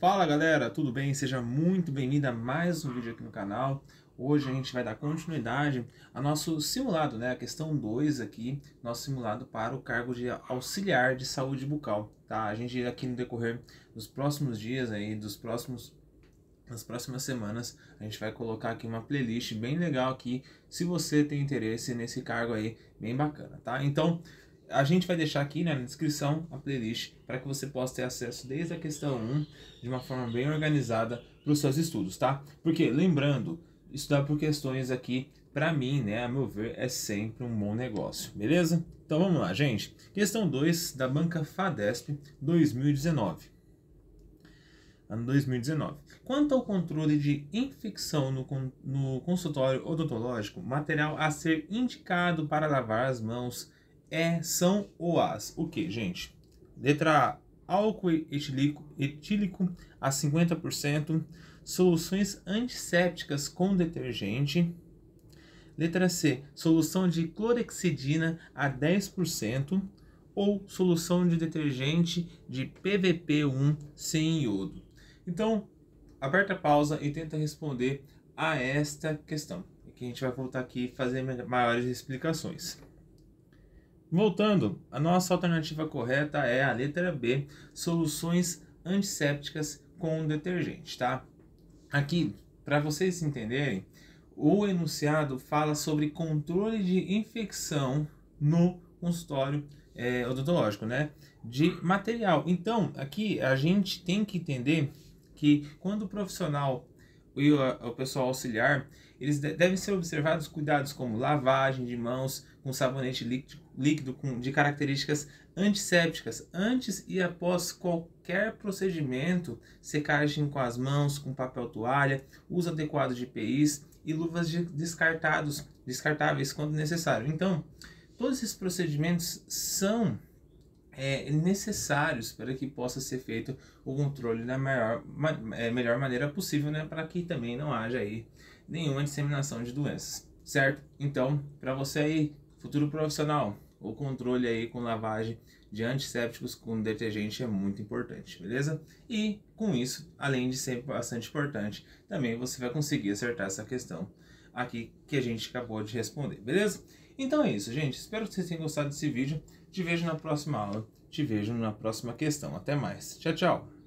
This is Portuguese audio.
Fala galera, tudo bem? Seja muito bem-vindo a mais um vídeo aqui no canal. Hoje a gente vai dar continuidade ao nosso simulado, né? A questão 2 aqui, nosso simulado para o cargo de auxiliar de saúde bucal, tá? A gente aqui no decorrer dos próximos dias aí, dos próximos nas próximas semanas a gente vai colocar aqui uma playlist bem legal aqui, se você tem interesse nesse cargo aí, bem bacana, tá? Então, a gente vai deixar aqui né, na descrição a playlist para que você possa ter acesso desde a questão 1 de uma forma bem organizada para os seus estudos, tá? Porque, lembrando, estudar por questões aqui, para mim, né, a meu ver, é sempre um bom negócio, beleza? Então vamos lá, gente. Questão 2 da banca FADESP 2019. Ano 2019. Quanto ao controle de infecção no, no consultório odontológico, material a ser indicado para lavar as mãos é, são ou as. O que, gente? Letra A, álcool etílico, etílico a 50%, soluções antissépticas com detergente. Letra C, solução de clorexidina a 10% ou solução de detergente de PVP1 sem iodo. Então, aperta a pausa e tenta responder a esta questão. Que a gente vai voltar aqui e fazer maiores explicações. Voltando, a nossa alternativa correta é a letra B, soluções antissépticas com detergente, tá? Aqui, para vocês entenderem, o enunciado fala sobre controle de infecção no consultório é, odontológico, né? De material. Então, aqui a gente tem que entender que quando o profissional e o, pessoal auxiliar, eles devem ser observados cuidados como lavagem de mãos com sabonete líquido, líquido com, de características antissépticas antes e após qualquer procedimento, secagem com as mãos com papel toalha, uso adequado de EPIs e luvas de descartados, descartáveis quando necessário. Então, todos esses procedimentos são é, necessários para que possa ser feito o controle da maior, é, melhor maneira possível, né, para que também não haja aí nenhuma disseminação de doenças, certo? Então, para você aí, futuro profissional, o controle aí com lavagem de antissépticos com detergente é muito importante, beleza? E com isso, além de ser bastante importante, também você vai conseguir acertar essa questão aqui que a gente acabou de responder, beleza? Então é isso, gente. Espero que vocês tenham gostado desse vídeo. Te vejo na próxima aula. Te vejo na próxima questão. Até mais. Tchau, tchau.